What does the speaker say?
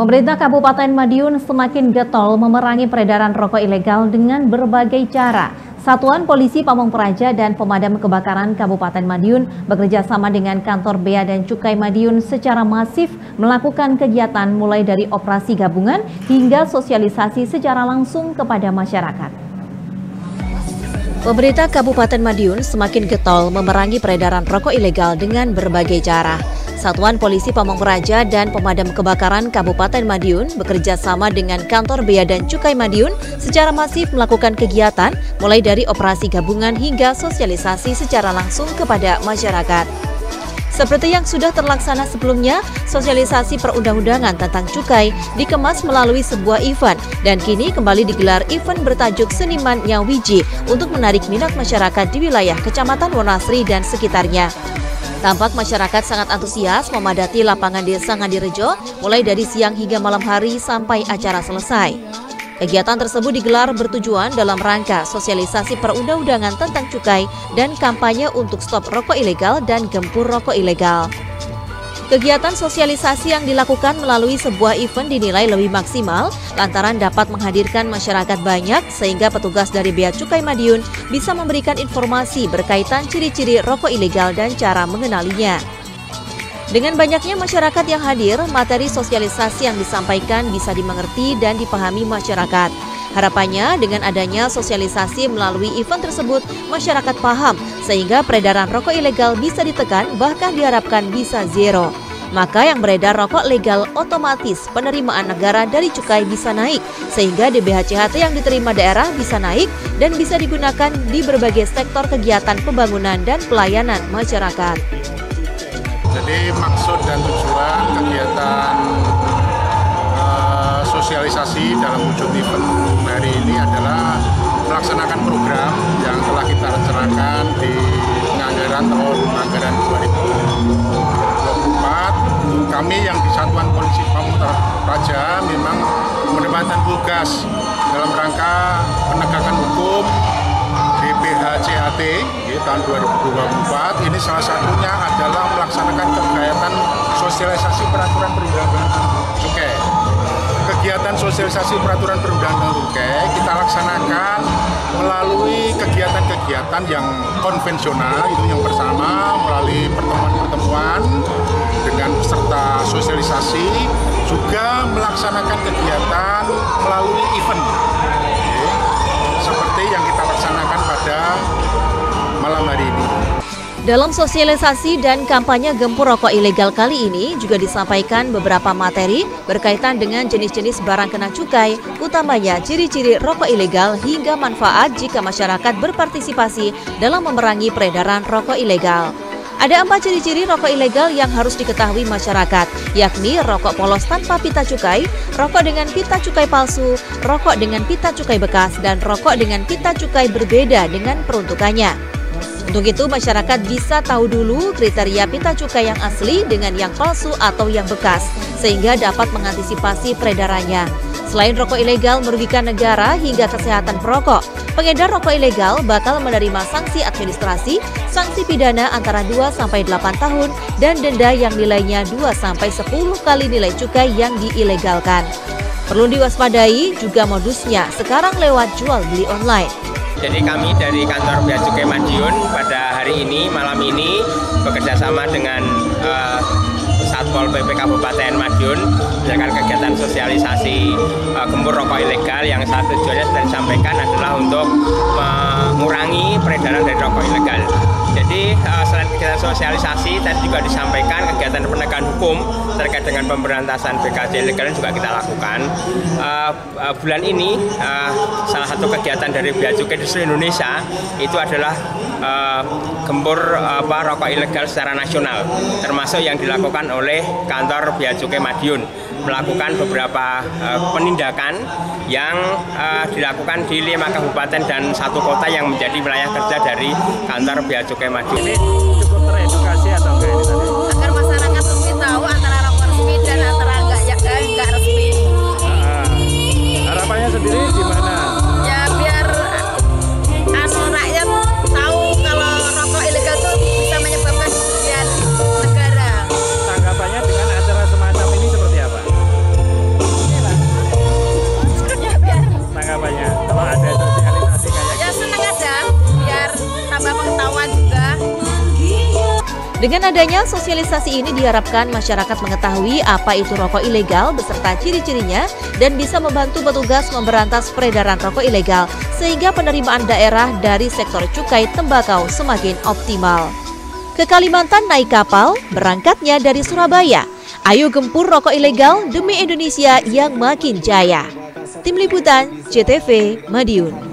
Pemerintah Kabupaten Madiun semakin getol memerangi peredaran rokok ilegal dengan berbagai cara. Satuan Polisi Pamong Praja dan Pemadam Kebakaran Kabupaten Madiun bekerja sama dengan kantor Bea dan Cukai Madiun secara masif melakukan kegiatan mulai dari operasi gabungan hingga sosialisasi secara langsung kepada masyarakat. Pemerintah Kabupaten Madiun semakin getol memerangi peredaran rokok ilegal dengan berbagai cara. Satuan Polisi Pamong Praja dan Pemadam Kebakaran Kabupaten Madiun bekerja sama dengan Kantor Bea dan Cukai Madiun secara masif melakukan kegiatan mulai dari operasi gabungan hingga sosialisasi secara langsung kepada masyarakat. Seperti yang sudah terlaksana sebelumnya, sosialisasi perundang-undangan tentang cukai dikemas melalui sebuah event dan kini kembali digelar event bertajuk Seniman Nyawiji untuk menarik minat masyarakat di wilayah Kecamatan Wonasri dan sekitarnya. Tampak masyarakat sangat antusias memadati lapangan desa Ngadirejo mulai dari siang hingga malam hari sampai acara selesai. Kegiatan tersebut digelar bertujuan dalam rangka sosialisasi perundang-undangan tentang cukai dan kampanye untuk stop rokok ilegal dan gempur rokok ilegal. Kegiatan sosialisasi yang dilakukan melalui sebuah event dinilai lebih maksimal lantaran dapat menghadirkan masyarakat banyak sehingga petugas dari Bea Cukai Madiun bisa memberikan informasi berkaitan ciri-ciri rokok ilegal dan cara mengenalinya. Dengan banyaknya masyarakat yang hadir, materi sosialisasi yang disampaikan bisa dimengerti dan dipahami masyarakat. Harapannya dengan adanya sosialisasi melalui event tersebut, masyarakat paham sehingga peredaran rokok ilegal bisa ditekan bahkan diharapkan bisa zero. Maka yang beredar rokok legal otomatis penerimaan negara dari cukai bisa naik sehingga DBHCHT yang diterima daerah bisa naik dan bisa digunakan di berbagai sektor kegiatan pembangunan dan pelayanan masyarakat. Jadi maksud dan tujuan kegiatan sosialisasi dalam wujud event hari ini adalah melaksanakan program yang telah kita rencanakan di penganggaran tahun anggaran 2024. Kami yang di Satuan Polisi Pamungkas Praja memang menempatkan tugas dalam rangka penegakan hukum BPHCAT ya, tahun 2024. Ini salah satunya adalah melaksanakan kegiatan sosialisasi peraturan perundang-undangan kegiatan sosialisasi peraturan perundangan cukai kita laksanakan melalui kegiatan-kegiatan yang konvensional itu yang pertama melalui pertemuan-pertemuan dengan peserta sosialisasi juga melaksanakan kegiatan melalui event Dalam sosialisasi dan kampanye gempur rokok ilegal kali ini juga disampaikan beberapa materi berkaitan dengan jenis-jenis barang kena cukai, utamanya ciri-ciri rokok ilegal hingga manfaat jika masyarakat berpartisipasi dalam memerangi peredaran rokok ilegal. Ada empat ciri-ciri rokok ilegal yang harus diketahui masyarakat, yakni rokok polos tanpa pita cukai, rokok dengan pita cukai palsu, rokok dengan pita cukai bekas, dan rokok dengan pita cukai berbeda dengan peruntukannya. Untuk itu, masyarakat bisa tahu dulu kriteria pita cukai yang asli dengan yang palsu atau yang bekas, sehingga dapat mengantisipasi peredarannya. Selain rokok ilegal merugikan negara hingga kesehatan perokok, pengedar rokok ilegal bakal menerima sanksi administrasi, sanksi pidana antara 2 sampai 8 tahun dan denda yang nilainya 2 sampai 10 kali nilai cukai yang diilegalkan. Perlu diwaspadai juga modusnya sekarang lewat jual beli online. Jadi kami dari kantor Bea Cukai Madiun pada hari ini malam ini bekerja sama dengan uh, Satpol PP Kabupaten Madiun menjalankan kegiatan sosialisasi uh, gempur rokok ilegal yang satu tujuannya sudah disampaikan adalah untuk mengurangi peredaran dari rokok ilegal. Jadi uh, selain kegiatan sosialisasi tadi juga disampaikan kegiatan penegakan hukum terkait dengan pemberantasan BKJ ilegal juga kita lakukan. Uh, uh, bulan ini salah satu kegiatan dari Bea Cukai di seluruh Indonesia itu adalah uh, gempur apa rokok ilegal secara nasional termasuk yang dilakukan oleh kantor Bea Cukai Madiun melakukan beberapa uh, penindakan yang uh, dilakukan di lima kabupaten dan satu kota yang menjadi wilayah kerja dari kantor Bea Cukai Madiun. Ini cukup teredukasi atau enggak ini tadi? Dengan adanya sosialisasi ini diharapkan masyarakat mengetahui apa itu rokok ilegal beserta ciri-cirinya dan bisa membantu petugas memberantas peredaran rokok ilegal sehingga penerimaan daerah dari sektor cukai tembakau semakin optimal. Ke Kalimantan naik kapal, berangkatnya dari Surabaya. Ayo gempur rokok ilegal demi Indonesia yang makin jaya. Tim Liputan, CTV, Madiun.